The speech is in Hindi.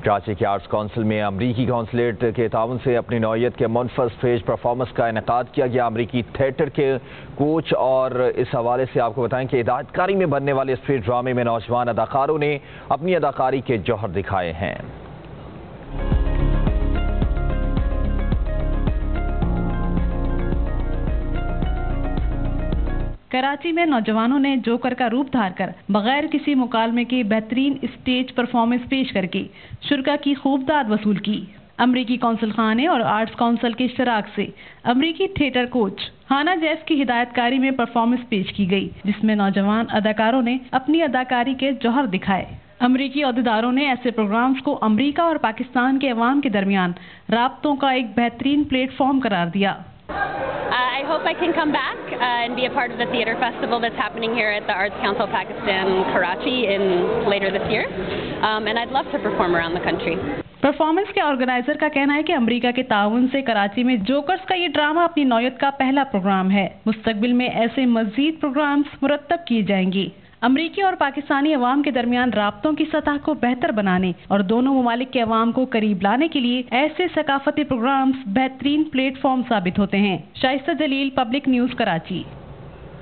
कराची के आर्ट्स काउंसिल में अमरीकी कौंसलेट के ताउन से अपनी नौीयत के मुनफर स्टेज परफॉर्मेंस का इनका किया गया। अमरीकी थिएटर के कोच और इस हवाले से आपको बताएँ कि हिदायतकारी में बनने वाले स्टेज ड्रामे में नौजवान अदाकारों ने अपनी अदाकारी के जौहर दिखाए हैं। कराची में नौजवानों ने जोकर का रूप धार कर बगैर किसी मुकालमे के बेहतरीन स्टेज परफॉर्मेंस पेश करके शुरा की खूब दाद वसूल की। अमरीकी कौंसल खाने और आर्ट्स काउंसिल के इश्तराक से अमरीकी थिएटर कोच हाना जैस की हिदायतकारी में परफॉर्मेंस पेश की गई, जिसमें नौजवान अदाकारों ने अपनी अदाकारी के जौहर दिखाए। अमरीकी अहदेदारों ने ऐसे प्रोग्राम्स को अमरीका और पाकिस्तान के अवाम के दरमियान रबतों का एक बेहतरीन प्लेटफॉर्म करार दिया। hope I can come back uh, and be a part of the theater festival that's happening here at the Arts Council Pakistan, Karachi, in later this year. Um, and I'd love to perform around the country. Performance के ऑर्गेनाइजर का कहना है कि अमेरिका के ताउन से कराची में जोकर्स का ये ड्रामा अपनी नौयत का पहला प्रोग्राम है मुस्तकबिल में ऐसे मजीद प्रोग्राम्स मुरतब किए जाएंगे अमरीकी और पाकिस्तानी अवाम के दरमियान रबतों की सतह को बेहतर बनाने और दोनों ममालिक के अवाम को करीब लाने के लिए ऐसे सकाफती प्रोग्राम बेहतरीन प्लेटफॉर्म साबित होते हैं। Shaista Jalil, public news Karachi.